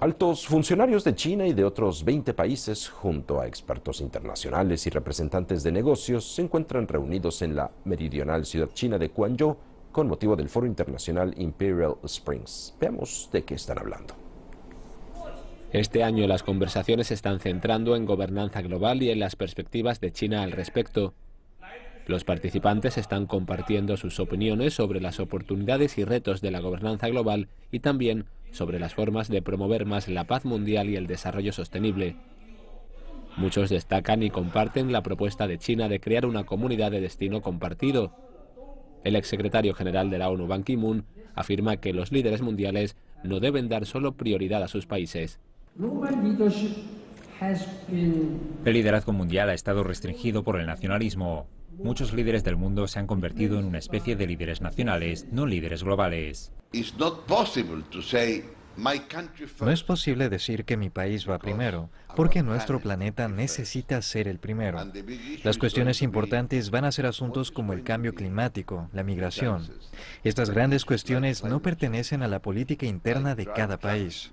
Altos funcionarios de China y de otros 20 países, junto a expertos internacionales y representantes de negocios, se encuentran reunidos en la meridional ciudad china de Guangzhou con motivo del Foro Internacional Imperial Springs. Veamos de qué están hablando. Este año las conversaciones se están centrando en gobernanza global y en las perspectivas de China al respecto. Los participantes están compartiendo sus opiniones sobre las oportunidades y retos de la gobernanza global y también sobre las formas de promover más la paz mundial y el desarrollo sostenible. Muchos destacan y comparten la propuesta de China de crear una comunidad de destino compartido. El exsecretario general de la ONU, Ban Ki-moon, afirma que los líderes mundiales no deben dar solo prioridad a sus países. El liderazgo mundial ha estado restringido por el nacionalismo. Muchos líderes del mundo se han convertido en una especie de líderes nacionales, no líderes globales. No es posible decir que mi país va primero, porque nuestro planeta necesita ser el primero. Las cuestiones importantes van a ser asuntos como el cambio climático, la migración. Estas grandes cuestiones no pertenecen a la política interna de cada país.